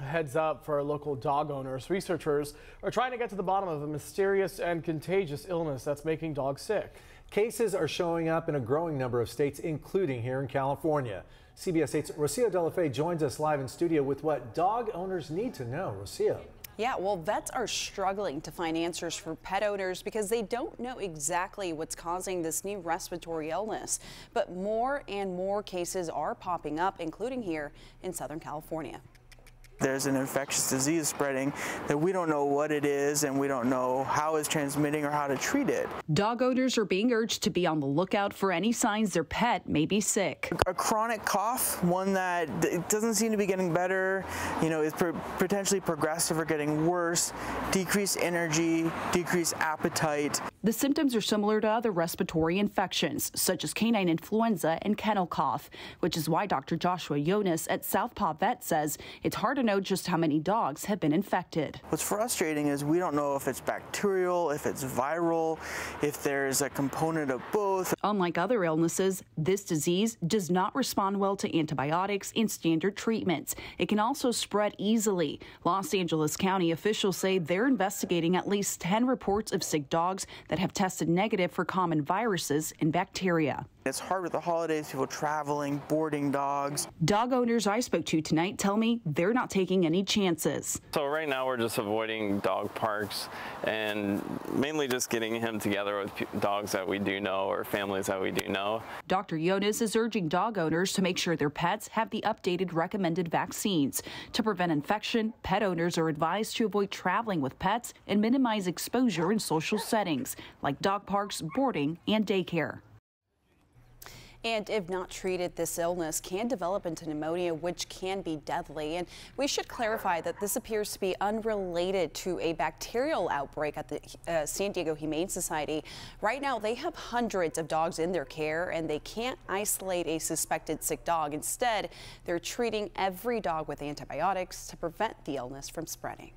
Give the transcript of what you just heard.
Heads up for our local dog owners. Researchers are trying to get to the bottom of a mysterious and contagious illness that's making dogs sick. Cases are showing up in a growing number of states, including here in California. CBS 8's Rocio De La Fe joins us live in studio with what dog owners need to know. Rocio. Yeah, well, vets are struggling to find answers for pet owners because they don't know exactly what's causing this new respiratory illness. But more and more cases are popping up, including here in Southern California there's an infectious disease spreading that we don't know what it is and we don't know how it's transmitting or how to treat it. Dog owners are being urged to be on the lookout for any signs their pet may be sick. A chronic cough, one that doesn't seem to be getting better, you know, is potentially progressive or getting worse, decreased energy, decreased appetite. The symptoms are similar to other respiratory infections, such as canine influenza and kennel cough, which is why Dr. Joshua Jonas at Southpaw Vet says it's hard to know just how many dogs have been infected. What's frustrating is we don't know if it's bacterial, if it's viral, if there's a component of both. Unlike other illnesses, this disease does not respond well to antibiotics and standard treatments. It can also spread easily. Los Angeles County officials say they're investigating at least 10 reports of sick dogs that have tested negative for common viruses and bacteria. It's hard with the holidays, people traveling, boarding dogs. Dog owners I spoke to tonight tell me they're not taking any chances. So right now we're just avoiding dog parks and mainly just getting him together with dogs that we do know or families that we do know. Dr. Jonas is urging dog owners to make sure their pets have the updated recommended vaccines. To prevent infection, pet owners are advised to avoid traveling with pets and minimize exposure in social settings like dog parks, boarding, and daycare. And if not treated, this illness can develop into pneumonia, which can be deadly. And we should clarify that this appears to be unrelated to a bacterial outbreak at the uh, San Diego Humane Society. Right now, they have hundreds of dogs in their care, and they can't isolate a suspected sick dog. Instead, they're treating every dog with antibiotics to prevent the illness from spreading.